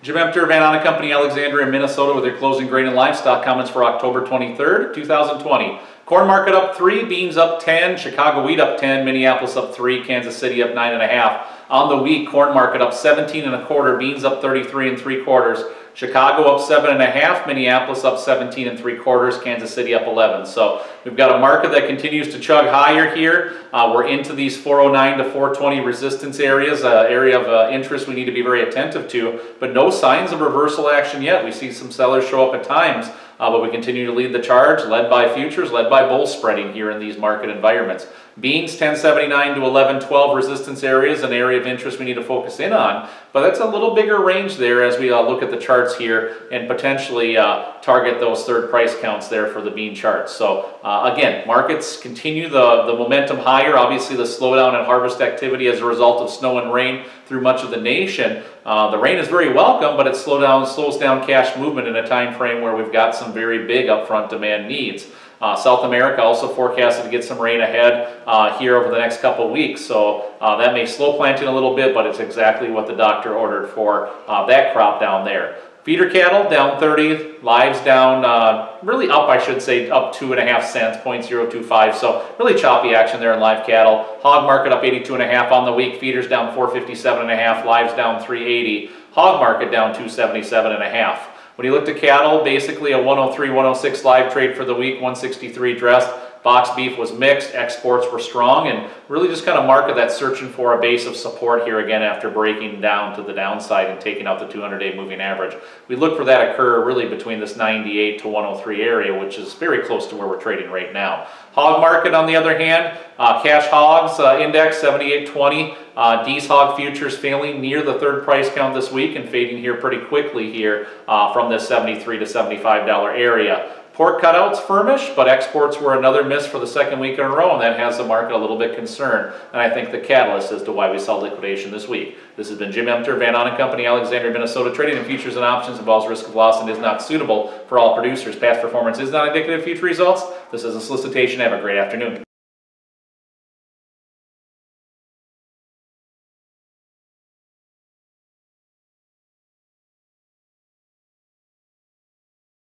Jim Emter, Van Ahn and Company, Alexandria, Minnesota with your closing grain and livestock comments for October 23rd, 2020. Corn market up 3, beans up 10, Chicago wheat up 10, Minneapolis up 3, Kansas City up 9.5. On the week, corn market up 17 and a quarter, beans up 33 and 3 quarters, Chicago up seven and a half, Minneapolis up 17 and three quarters, Kansas City up 11. So we've got a market that continues to chug higher here. Uh, we're into these 409 to 420 resistance areas, uh, area of uh, interest we need to be very attentive to, but no signs of reversal action yet. We see some sellers show up at times, uh, but we continue to lead the charge, led by futures, led by bull spreading here in these market environments. Beans 1079 to 1112 resistance areas, an area of interest we need to focus in on, but that's a little bigger range there as we uh, look at the charts here and potentially uh, target those third price counts there for the bean charts. So uh, again, markets continue the, the momentum higher. Obviously the slowdown in harvest activity as a result of snow and rain through much of the nation. Uh, the rain is very welcome, but it slow down, slows down cash movement in a time frame where we've got some very big upfront demand needs. Uh, South America also forecasted to get some rain ahead uh, here over the next couple weeks, so uh, that may slow planting a little bit, but it's exactly what the doctor ordered for uh, that crop down there. Feeder cattle down 30, lives down, uh, really up I should say, up two and a half cents, 0.025, so really choppy action there in live cattle. Hog market up 82 and a half on the week, feeders down 457 and a half, lives down 380, hog market down 277 and a half. When you looked at cattle, basically a 103, 106 live trade for the week, 163 dressed. Box beef was mixed, exports were strong, and really just kind of market that searching for a base of support here again after breaking down to the downside and taking out the 200-day moving average. We look for that occur really between this 98 to 103 area, which is very close to where we're trading right now. Hog market, on the other hand, uh, cash hogs uh, index 78.20. Uh, D's hog futures failing near the third price count this week and fading here pretty quickly here uh, from this 73 to $75 area. Pork cutouts firmish, but exports were another miss for the second week in a row, and that has the market a little bit concerned. And I think the catalyst as to why we saw liquidation this week. This has been Jim Emter, Van Ahn and Company, Alexandria, Minnesota. Trading in futures and options involves risk of loss and is not suitable for all producers. Past performance is not indicative of future results. This is a solicitation. Have a great afternoon.